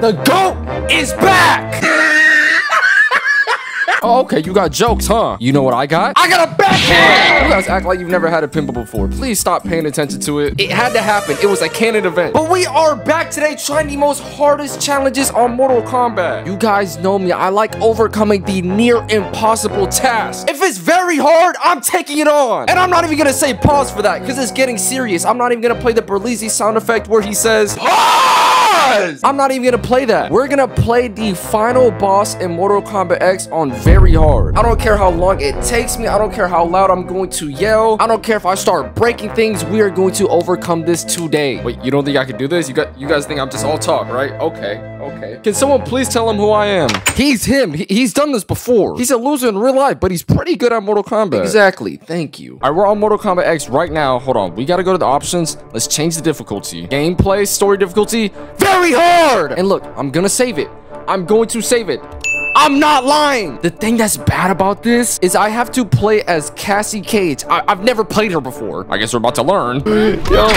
The GOAT is back! Oh, okay, you got jokes, huh? You know what I got? I got a backhand! You guys act like you've never had a pimple before. Please stop paying attention to it. It had to happen. It was a canon event. But we are back today trying the most hardest challenges on Mortal Kombat. You guys know me. I like overcoming the near impossible task. If it's very hard, I'm taking it on. And I'm not even gonna say pause for that because it's getting serious. I'm not even gonna play the Berleezy sound effect where he says, I'm not even gonna play that. We're gonna play the final boss in Mortal Kombat X on very hard. I don't care how long it takes me. I don't care how loud I'm going to yell. I don't care if I start breaking things. We are going to overcome this today. Wait, you don't think I can do this? You got, you guys think I'm just all talk, right? Okay, okay. Can someone please tell him who I am? He's him. He- he's done this before. He's a loser in real life, but he's pretty good at Mortal Kombat. Exactly. Thank you. All right, we're on Mortal Kombat X right now. Hold on. We got to go to the options. Let's change the difficulty. Gameplay, story difficulty, very hard. And look, I'm gonna save it. I'm going to save it. I'm not lying. The thing that's bad about this is I have to play as Cassie Cage. I have never played her before. I guess we're about to learn. Yo.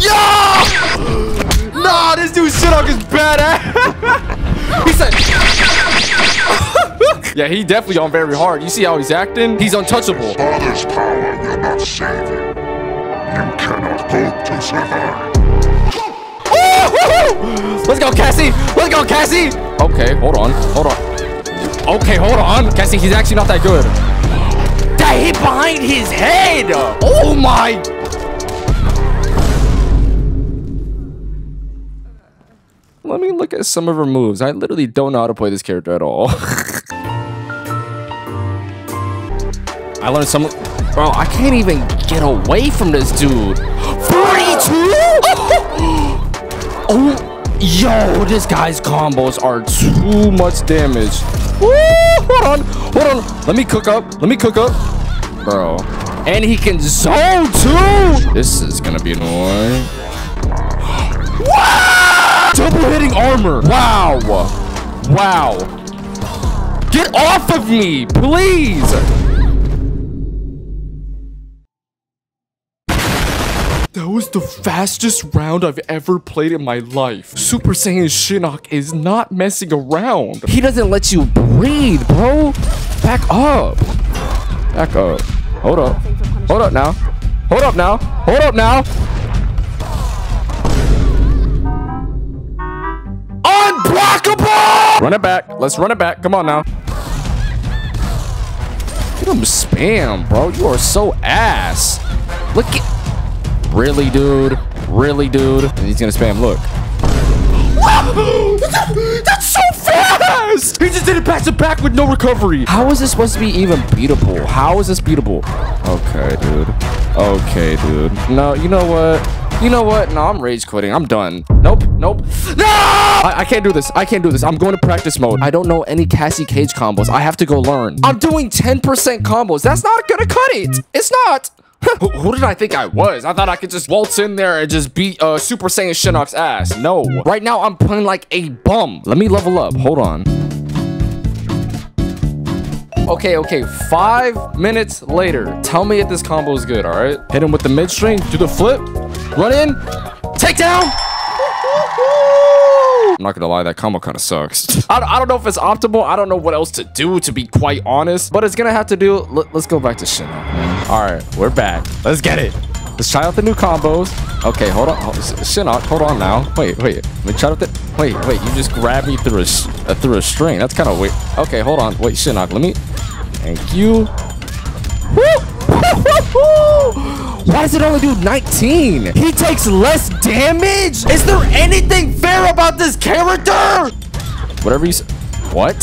Yo! Nah, this dude Shinnok is badass. Eh? he said. yeah, he definitely on very hard. You see how he's acting? He's untouchable. Father's power will not save you. You cannot hope to survive. Let's go, Cassie. Let's go, Cassie. Okay, hold on. Hold on. Okay, hold on. Cassie, he's actually not that good. That hit behind his head. Oh my. Look at some of her moves. I literally don't know how to play this character at all. I learned some. Bro, I can't even get away from this dude. 42? Oh, yo, this guy's combos are too much damage. Hold on, hold on. Let me cook up. Let me cook up. Bro. And he can zone too. This is gonna be annoying. Double hitting armor. Wow. Wow. Get off of me, please. That was the fastest round I've ever played in my life. Super Saiyan Shinnok is not messing around. He doesn't let you breathe, bro. Back up. Back up. Hold up. Hold up now. Hold up now. Hold up now. Run it back. Let's run it back. Come on now. Get him spam, bro. You are so ass. Look at... Really, dude? Really, dude? He's gonna spam, look. That's so fast! He just didn't pass it back with no recovery. How is this supposed to be even beatable? How is this beatable? Okay, dude. Okay, dude. No, you know what? You know what? No, I'm rage quitting. I'm done. Nope, nope. No! I, I can't do this. I can't do this. I'm going to practice mode. I don't know any Cassie Cage combos. I have to go learn. I'm doing 10% combos. That's not gonna cut it. It's not. who, who did I think I was? I thought I could just waltz in there and just beat uh, Super Saiyan Shinnok's ass. No. Right now, I'm playing like a bum. Let me level up. Hold on. Okay, okay. Five minutes later. Tell me if this combo is good, all right? Hit him with the midstream. Do the flip. Run in. Take down. I'm not gonna lie, that combo kind of sucks. I, I don't know if it's optimal. I don't know what else to do, to be quite honest. But it's gonna have to do. Let, us go back to Shinnok, man. All right, we're back. Let's get it. Let's try out the new combos. Okay, hold on. Hold, Shinnok, hold on now. Wait, wait. Let me try out the. Wait, wait. You just grabbed me through a uh, through a string. That's kind of weird. Okay, hold on. Wait, Shinnok. Let me. Thank you. Why does it only do 19? He takes less damage? Is there anything fair about this character? Whatever you say. What?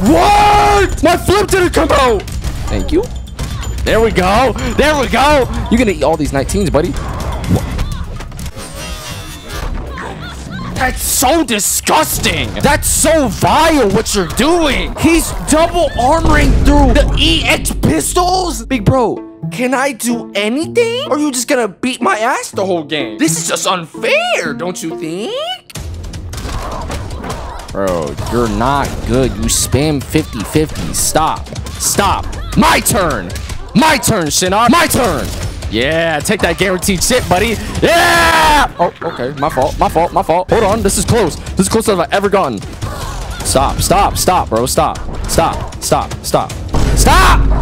What? My flip didn't come out. Thank you. There we go. There we go. You're gonna eat all these 19s, buddy. That's so disgusting. That's so vile what you're doing. He's double armoring through the EX pistols. Big bro, can I do anything? Or are you just gonna beat my ass the whole game? This is just unfair, don't you think? Bro, you're not good. You spam 50-50. Stop. Stop. My turn. My turn, Shinnok. My turn. Yeah, take that guaranteed shit, buddy. Yeah! Oh, okay. My fault. My fault. My fault. Hold on. This is close. This is closer than I've ever gotten. Stop. Stop. Stop, bro. Stop. Stop. Stop. Stop. Stop!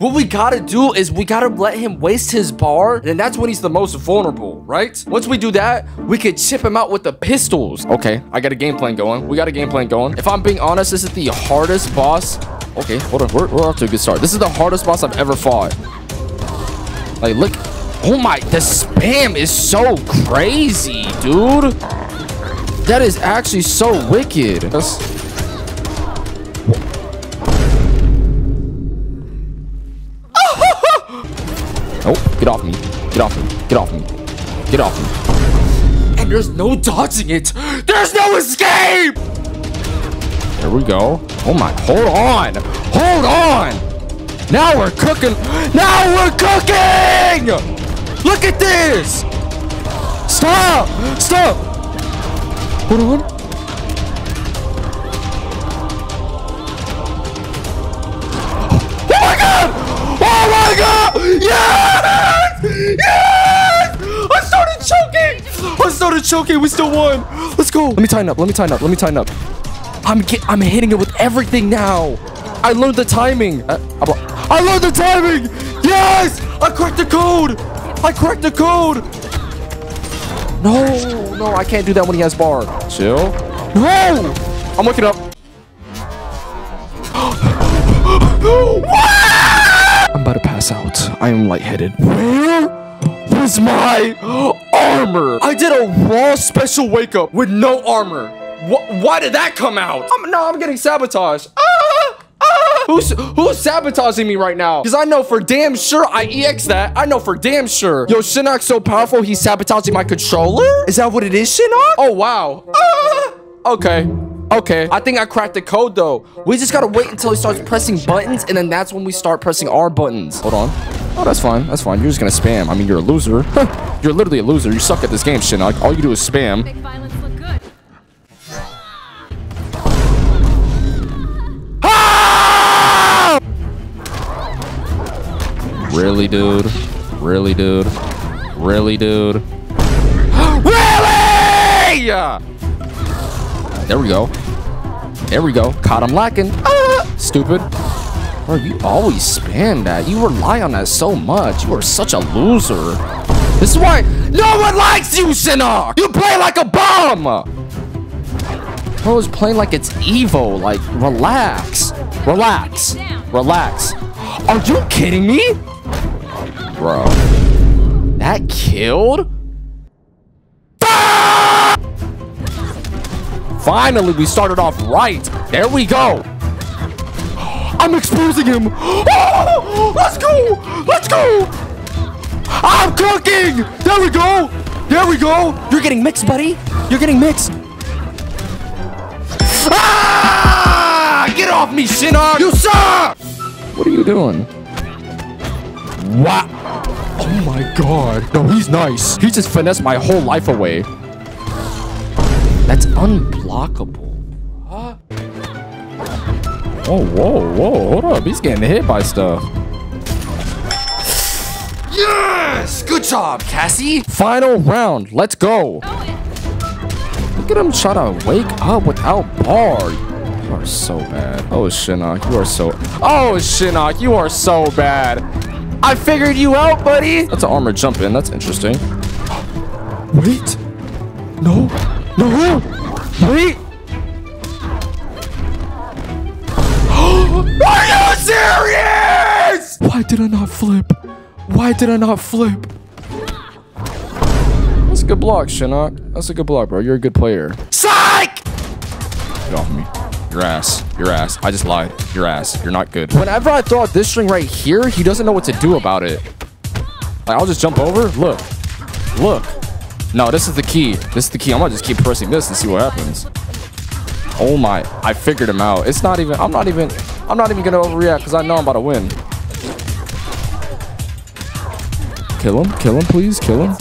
What we gotta do is we gotta let him waste his bar, and that's when he's the most vulnerable, right? Once we do that, we could chip him out with the pistols. Okay, I got a game plan going. We got a game plan going. If I'm being honest, this is the hardest boss. Okay, hold on. We're, we're off to a good start. This is the hardest boss I've ever fought. Like, look. Oh my, the spam is so crazy, dude. That is actually so wicked. That's, Oh, get off me. Get off me. Get off me. Get off me. And there's no dodging it. There's no escape. There we go. Oh my, hold on. Hold on. Now we're cooking. Now we're cooking. Look at this. Stop. Stop. Hold on. I. We still won. Let's go. Let me tighten up. Let me tighten up. Let me tighten up. I'm I'm hitting it with everything now. I learned the timing. Uh, I learned the timing. Yes! I cracked the code. I cracked the code. No, no, I can't do that when he has bar. Chill. No! I'm looking up. I'm about to pass out. I am lightheaded. Where was my armor? I did a raw special wake up with no armor. Wh why did that come out? I'm, no, I'm getting sabotaged. Ah! Ah! Who's who's sabotaging me right now? Because I know for damn sure I EX that. I know for damn sure. Yo, Shinnok's so powerful, he's sabotaging my controller? Is that what it is, Shinnok? Oh, wow. Ah! Okay. Okay, I think I cracked the code though. We just gotta wait until he starts pressing buttons and then that's when we start pressing our buttons. Hold on. Oh, that's fine. That's fine. You're just gonna spam. I mean, you're a loser. you're literally a loser. You suck at this game, Shinnok. All you do is spam. Make violence look good. Ah! Really, dude? Really, dude? Really, dude? really? There we go. There we go. Caught him lacking. Ah, stupid. Bro, you always spam that. You rely on that so much. You are such a loser. This is why no one likes you, Shinnok. You play like a bomb. Bro is playing like it's Evo. Like, relax. Relax. Relax. Are you kidding me? Bro. That killed? Finally, we started off right. There we go. I'm exposing him. Oh, let's go. Let's go. I'm cooking. There we go. There we go. You're getting mixed, buddy. You're getting mixed. Ah! Get off me, Shinnok! You suck! What are you doing? Wow. Oh my god. No, he's nice. He just finessed my whole life away. That's unblockable. Huh? Oh, whoa, whoa. Hold up. He's getting hit by stuff. Yes! Good job, Cassie. Final round. Let's go. Look at him try to wake up without bar. You are so bad. Oh, Shinnok, you are so... Oh, Shinnok, you are so bad. I figured you out, buddy. That's an armor jump in. That's interesting. Wait. No. No. Wait. Are you serious? Why did I not flip? Why did I not flip? That's a good block, Shinnok. That's a good block, bro. You're a good player. Psych! Get off me. Your ass. Your ass. I just lied. Your ass. You're not good. Whenever I throw out this string right here, he doesn't know what to do about it. Like, I'll just jump over. Look. Look. No, this is the key. This is the key. I'm gonna just keep pressing this and see what happens. Oh my. I figured him out. It's not even, I'm not even, I'm not even gonna overreact because I know I'm about to win. Kill him. Kill him, please. Kill him.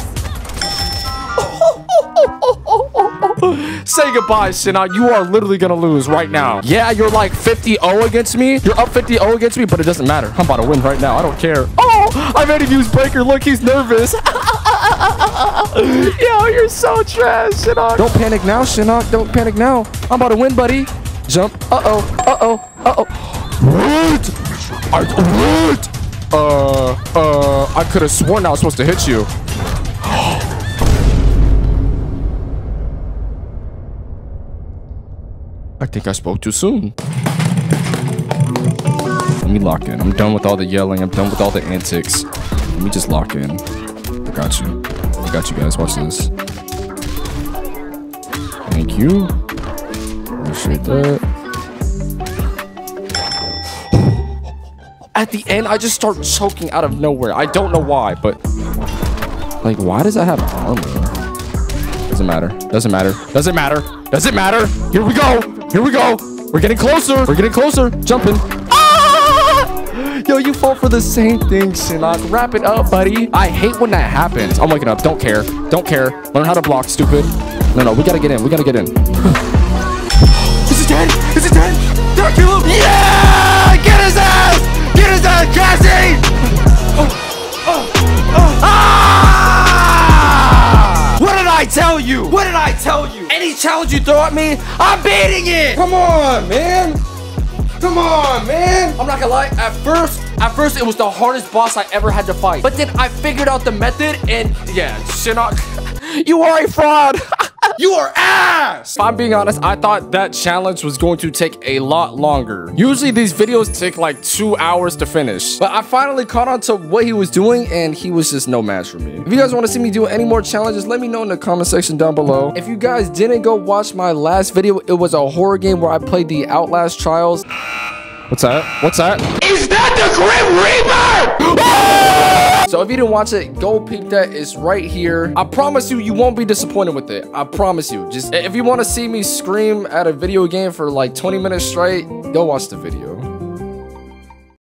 Say goodbye, Shinnok. You are literally gonna lose right now. Yeah, you're like 50-0 against me. You're up 50-0 against me, but it doesn't matter. I'm about to win right now. I don't care. Oh, I made him use breaker. Look, he's nervous. Yo, you're so trash, Shinnok. Don't panic now, Shinnok. Don't panic now. I'm about to win, buddy. Jump. Uh-oh. Uh-oh. Uh-oh. What? I, what? Uh, uh, I could have sworn I was supposed to hit you. I think I spoke too soon. Let me lock in. I'm done with all the yelling. I'm done with all the antics. Let me just lock in. I got you. I got you guys. Watch this. Thank you. Appreciate that. At the end, I just start choking out of nowhere. I don't know why, but like, why does that have armor? Doesn't matter. Doesn't matter. Doesn't matter. Doesn't matter. Here we go. Here we go. We're getting closer. We're getting closer. Jumping. Ah! Yo, you fall for the same thing, Shinnok. Wrap it up, buddy. I hate when that happens. I'm waking up. Don't care. Don't care. Learn how to block, stupid. No, no, we gotta get in. We gotta get in. Is it dead? Is it dead? I kill him? Yeah! Get his ass! Get his ass, Cassie! Ah! What did I tell you? What did I tell you? Any challenge you throw at me, I'm beating it! Come on, man! Come on, man! I'm not gonna lie, at first, at first it was the hardest boss I ever had to fight. But then I figured out the method and yeah, Shinnok, you are a fraud! You are ass! If I'm being honest, I thought that challenge was going to take a lot longer. Usually these videos take like two hours to finish. But I finally caught on to what he was doing and he was just no match for me. If you guys want to see me do any more challenges, let me know in the comment section down below. If you guys didn't go watch my last video, it was a horror game where I played the Outlast Trials. What's that? What's that? Is that the Grim Reaper? So if you didn't watch it, go peep that. It's right here. I promise you, you won't be disappointed with it. I promise you. Just if you want to see me scream at a video game for like 20 minutes straight, go watch the video.